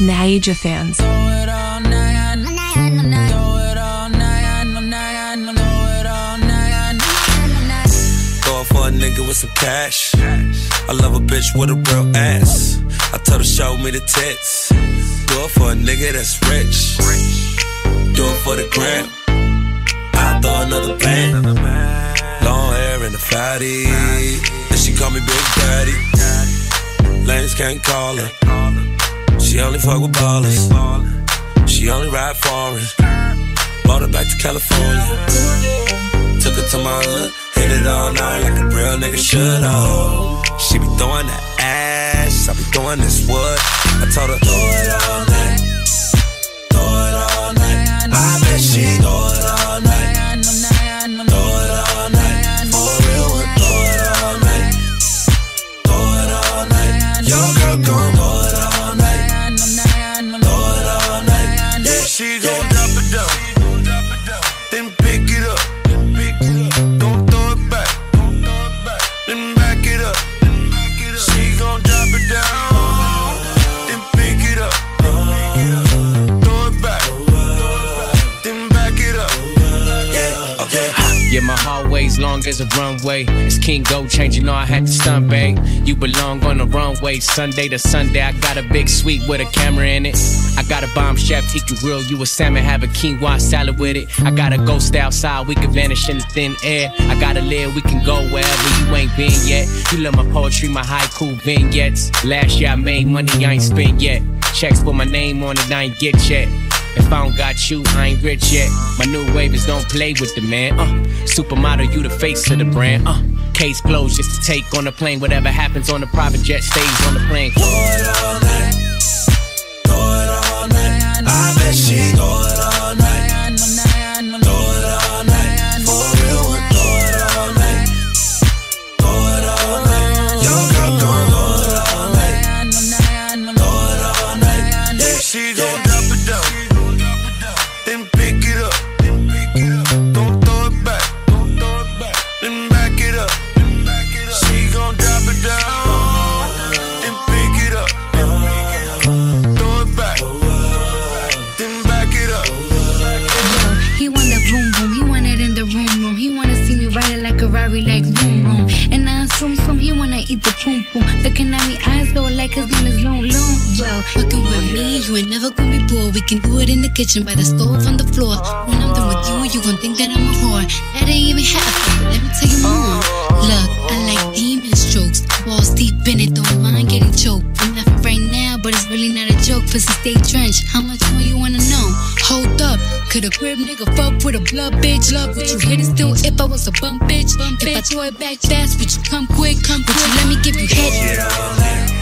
Aija fans. Throw it for a nigga with some cash. I love a bitch with a real ass. I told her show me the tits. Do it for a nigga that's rich. Do it for the gram. I throw another band. Long hair and a fatty. And she call me Big Daddy. Lanes can't call her. She only fuck with ballers. She only ride foreign. Brought her back to California. Took her to my hood. Hit it all night like a real nigga should. Oh, she be throwing that ass. I be throwing this wood. I told her, throw it all Yeah, she gon' drop it down. Then pick it up. Don't throw it back. Then back it up. She gon' drop it down. Yeah, my hallway's long as a runway. It's King Go change, you know I had to stunt, babe. You belong on the runway, Sunday to Sunday. I got a big suite with a camera in it. I got a bomb chef, he can grill you a salmon, have a quinoa salad with it. I got a ghost outside, we can vanish in the thin air. I got a lid, we can go wherever you ain't been yet. You love my poetry, my haiku vignettes. Last year I made money I ain't spent yet. Checks with my name on it, I ain't get yet. If I don't got you, I ain't rich yet. My new wave is don't play with the man. Uh, supermodel, you the face of the brand. Uh, case closed just to take on the plane. Whatever happens on the private jet stays on the plane. Throw it all night. Throw it all night. I bet she throw it all night. Throw it it like boom boom. And I assume some he wanna eat the poom poom. Looking at me eyes though like his name is Long Long. Well, fucking with me, you ain't never gonna be poor. We can do it in the kitchen by the stove on the floor. When I'm done with you, you gon' think that I'm a whore. That ain't even half, let me tell you more. Look, I like demon strokes, balls deep in it, don't mind getting choked. I'm laughing right now, but it's really not a joke. Pussy stay drenched. How much more you wanna know? Hold up, could a Crip nigga fuck with a blood bitch? Love what you hit it still if I was a bum bitch? If I throw it back fast, would you come quick? Come would you let me give you head?